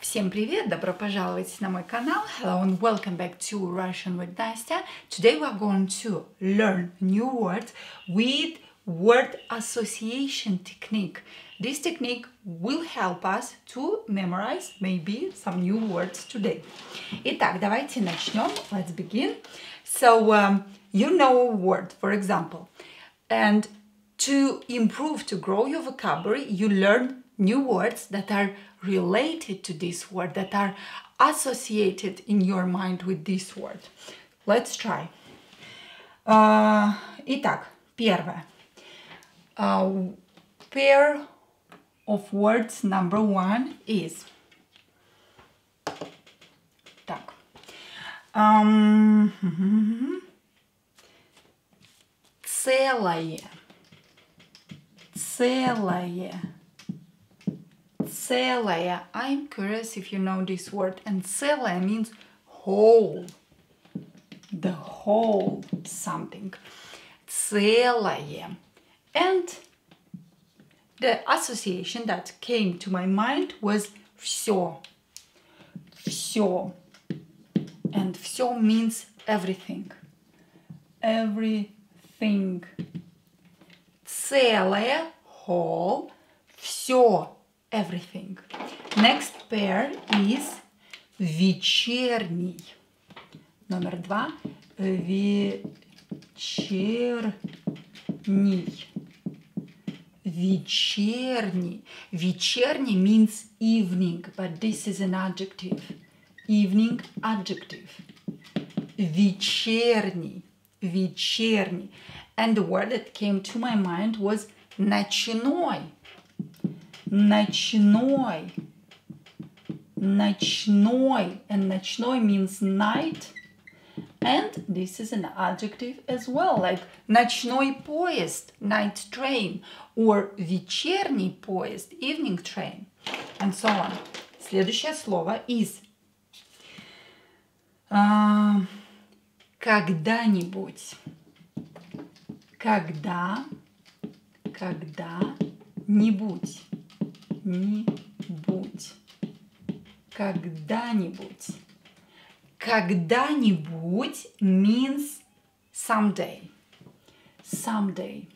Всем привет! Добро пожаловать на мой канал. Hello and welcome back to Russian with Nastya. Today we are going to learn new words with word association technique. This technique will help us to memorize maybe some new words today. Итак, давайте начнем. Let's begin. So, um, you know a word, for example, and to improve, to grow your vocabulary, you learn new words that are related to this word, that are associated in your mind with this word. Let's try. Uh, итак, первое. Uh, pair of words number one is так. Um, целое. Целое. Целое. I'm curious if you know this word. And целое means whole. The whole something. Целое. And the association that came to my mind was все. Все. And все means everything. Everything. Целое, whole, все, everything. Next pair is вечерний. Номер два. Вечерний. Вечерний. Вечерний means evening, but this is an adjective. Evening adjective. Вечерний. Вечерний. And the word that came to my mind was ночной. Ночной. Ночной. And ночной means night. And this is an adjective as well, like ночной поезд, night train, or вечерний поезд, evening train, and so on. Следующее слово is uh, когда-нибудь. Когда, когда-нибудь, нибудь, когда-нибудь. Когда-нибудь means someday. Someday.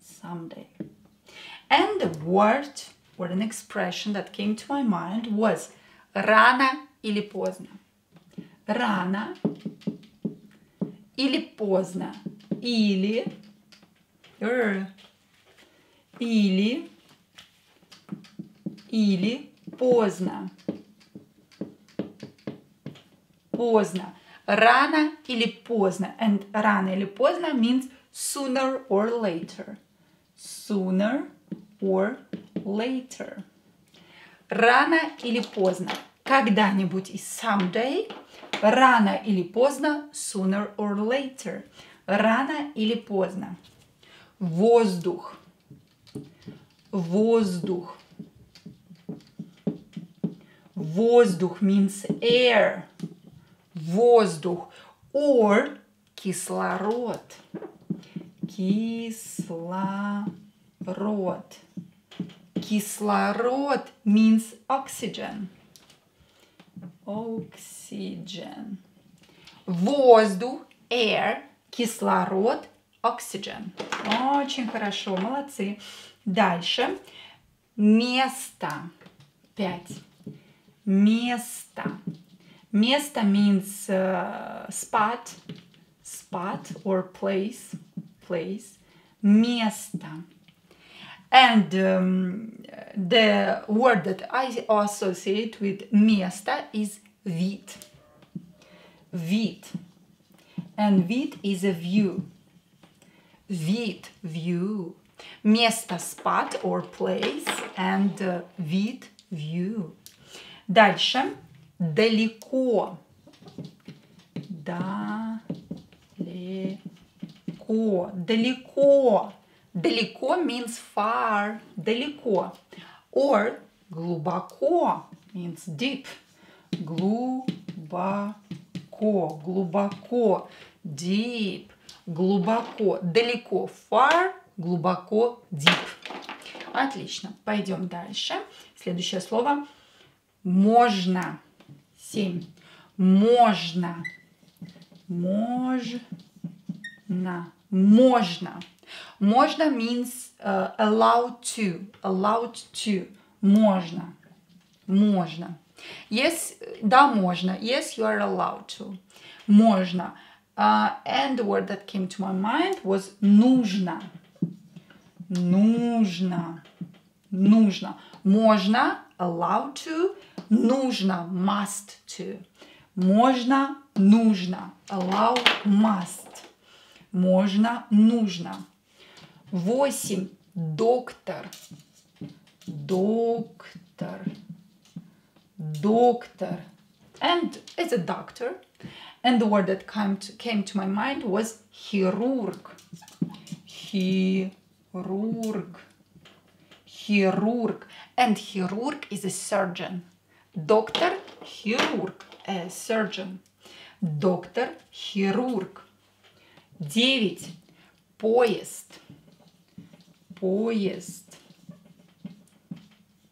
Someday. And the word or an expression that came to my mind was рано или поздно. Рано или поздно. Или или или поздно поздно. Рано или поздно. And рано или поздно means sooner or later. Sooner or later. Рано или поздно. Когда-нибудь is someday. Рано или поздно sooner or later. Рано или поздно. Воздух. Воздух. Воздух means air воздух or кислород. Кислород. Кислород means oxygen. Oxygen. Воздух, air, кислород, oxygen. Очень хорошо, молодцы. Дальше. Место. Пять. Miesta. Miesta means uh, spot, spot or place, place. Miesta. And um, the word that I associate with miesta is wheat. Wheat. And wheat is a view. Wheat, view. Miesta, spot or place, and uh, view. Дальше далеко. Далеко. Далеко. Далеко means far. Далеко. Or глубоко means deep. Глубоко. Глубоко. Deep. Глубоко. Далеко. Far. Глубоко. Deep. Отлично. Пойдем дальше. Следующее слово Можно. Семь. Можно. Можно. Можно. Можно means uh, allowed to. Allowed to. Можно. Можно. Yes, да, можно. Yes, you are allowed to. Можно. Uh, and the word that came to my mind was нужно. Нужно. Нужно. Можно, allowed to. Нужно, must to. Можно, нужно. Allow, must. Можно, нужно. Восемь. Доктор. Доктор. Доктор. And it's a doctor. And the word that came to, came to my mind was хирург. Хирург. Хирург. And хирург is a surgeon. Доктор, хирург, a surgeon. Доктор, хирург. Девять. Поезд. Поезд.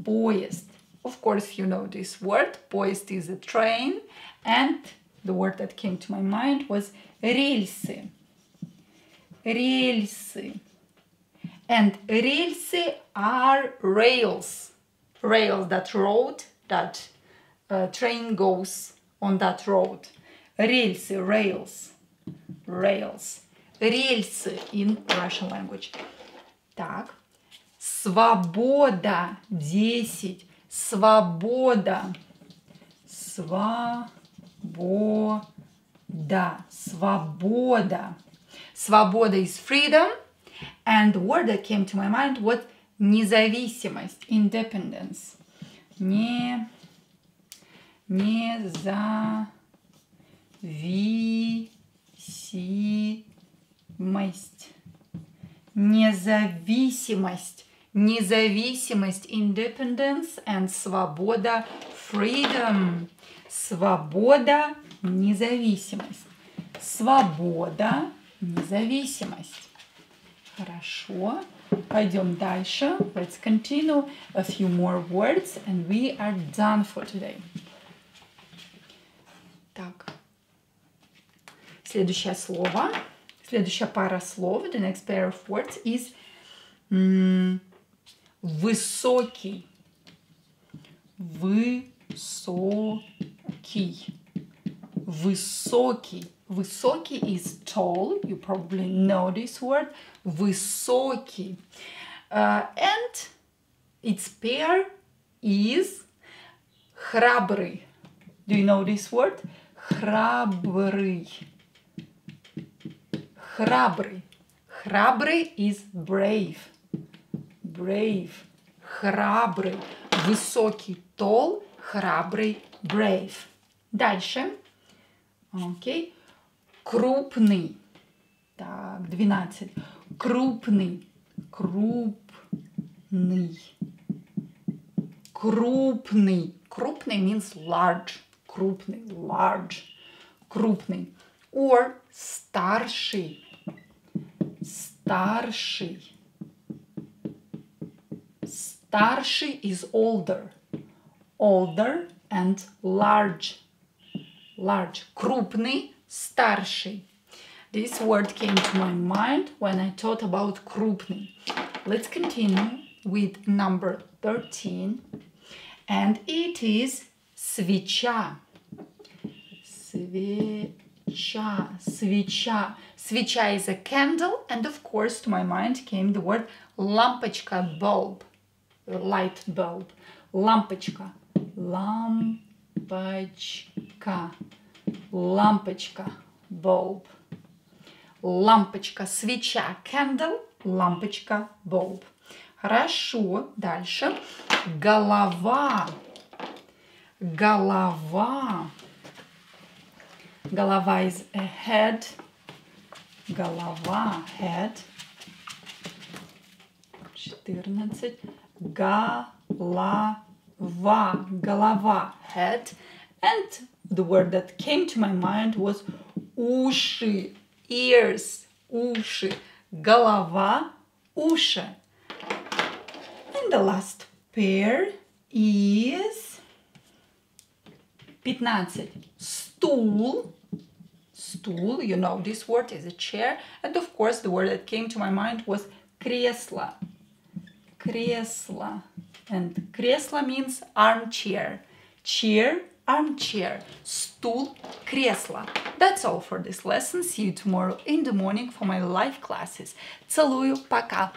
Поезд. Of course, you know this word. Поезд is a train. And the word that came to my mind was рельсы. Рельсы. And рельсы are rails. Rails, that road, that uh, train goes on that road. Рельсы, rails. Rails. Рельсы in Russian language. Так. Свобода. 10. Свобода. Свобода. Свобода. Свобода is freedom. And the word that came to my mind was независимость, independence. Не, независимость. Независимость. Независимость, independence, and свобода, freedom. Свобода, независимость. Свобода, независимость. Хорошо. Пойдем дальше. Let's continue a few more words and we are done for today. Так. Следующее слово. Следующая пара слов. The next pair of words is м, высокий. Высокий. Высокий. Высокий is tall. You probably know this word. Высокий. Uh, and its pair is храбрый. Do you know this word? Храбрый. Храбрый. Храбрый is brave. Brave. Храбрый. Высокий, tall. Храбрый, brave. Дальше. Окей. Крупный. Так, 12. Крупный. Крупный. Крупный. Крупный means large. Крупный. Large. Крупный. Or старший. Старший. Старший is older. Older and large. Large. Крупный, старший. This word came to my mind when I thought about крупный. Let's continue with number 13. And it is свеча. Свеча. Свеча. Свеча is a candle. And of course, to my mind came the word лампочка, bulb. Light bulb. Лампочка. Лампочка. Лампочка. Bulb. Лампочка. Свеча. Candle. Лампочка. Bulb. Хорошо. Дальше. Голова. Galava. голова is head. голова head. 14. Galava, голова head. And the word that came to my mind was уши ears, уши Galava, уши. And the last pair is 15. Стул. Stool, you know this word is a chair. And of course, the word that came to my mind was кресло. Кресло. And кресло means armchair. Chair, armchair. Stool, кресло. That's all for this lesson. See you tomorrow in the morning for my live classes. Целую, пока.